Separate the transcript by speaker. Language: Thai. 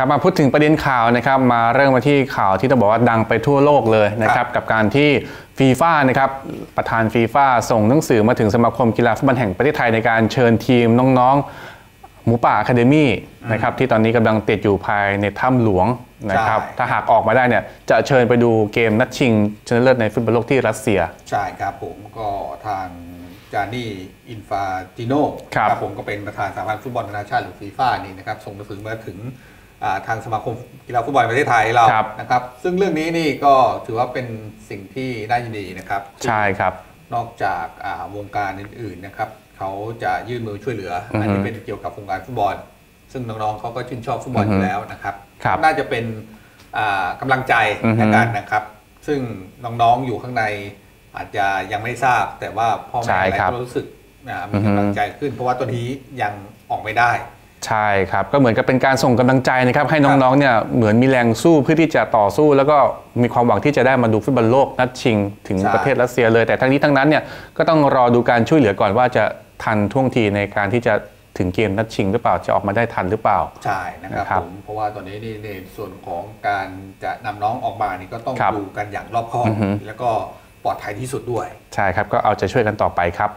Speaker 1: ครับมาพูดถึงประเด็นข่าวนะครับมาเริ่มมาที่ข่าวที่ต้องบอกว่าดังไปทั่วโลกเลยนะครับกับการที่ฟีฟ่านะครับประธานฟีฟ่าส่งหนังสือมาถึงสมาคมกีฬาฟุตบอลแห่งประเทศไทยในการเชิญทีมน้องๆ หมูป่าอะคาเดมี่นะครับที่ตอนนี้กำลังติดอยู่ภายในถ้ำหลวงนะครับ
Speaker 2: ใช่
Speaker 1: ถ้าหากออกมาได้เนี่ยจะเชิญไปดูเกมนัดชิงชนะเลิศในฟุตบอลโลกที่รัสเซีย
Speaker 2: ใช่ครับผมก็ทางจานนี่อินฟานติโน
Speaker 1: ครับ
Speaker 2: ผมก็เป็นประธานสหพันธ์ฟุตบอลนานาชาติหรือฟีฟ่านี่นะครับส่งหนังสือมาถึงอ่า ทางสมาคมกีฬาฟุตบอลแห่งประเทศไทยเรา
Speaker 1: ครับ
Speaker 2: นะครับซึ่งเรื่องนี้นี่ก็ถือว่าเป็นสิ่งที่น่ายินดีนะครับ
Speaker 1: ใช่ครับ
Speaker 2: นอกจากอ่าวงการอื่นๆนะครับเขาจะยื่นมือช่วยเหลือ
Speaker 1: อือฮึ
Speaker 2: อันนี้เป็นเกี่ยวกับวงการฟุตบอล ซึ่งน้องๆเขาก็ชื่นชอบฟุตบอล
Speaker 1: อือฮึ
Speaker 2: อยู่แล้วนะครับ
Speaker 1: ครับ
Speaker 2: น่าจะเป็นอ่ากำลังใจ
Speaker 1: อือฮึ
Speaker 2: ในการนะครับ ซึ่งน้องๆอยู่ข้างในอาจจะยังไม่ทราบ แต่ว่าพ่อ
Speaker 1: ใช่
Speaker 2: แม่อะไร
Speaker 1: ครับ
Speaker 2: ก็รู้สึกอ่า
Speaker 1: อื
Speaker 2: มี
Speaker 1: อฮึ
Speaker 2: กำลังใจขึ้น เพราะว่าตัวนี้ยังออกไม่ได้
Speaker 1: ใช่ครับ ก็เหมือนกับเป็นการส่งกำลังใจนะครับ ให้น้องๆเนี่ยเหมือนมีแรงสู้เพื่อที่จะต่อสู้ แล้วก็มีความหวังที่จะได้มาดูฟุตบอลโลกนัดชิง ถึง
Speaker 2: ใช่
Speaker 1: ประเทศรัสเซียเลย แต่ทั้งนี้ทั้งนั้นเนี่ยก็ต้องรอดูการช่วยเหลือก่อนว่าจะทันท่วงทีในการที่จะถึงเกมนัดชิงหรือเปล่าจะออกมาได้ทันหรือเปล่า
Speaker 2: ใช่นะครับ
Speaker 1: นะครับ
Speaker 2: ผมเพราะว่าตอนนี้นี่ในส่วนของการจะนำน้องออกมานี่ก็ต้อง
Speaker 1: ครับ
Speaker 2: ดูกันอย่างรอบคอบ
Speaker 1: อือฮึ
Speaker 2: แล้วก็ปลอดภัยที่สุดด้วย
Speaker 1: ใช่ครับก็เอาใจช่วยกันต่อไปครับ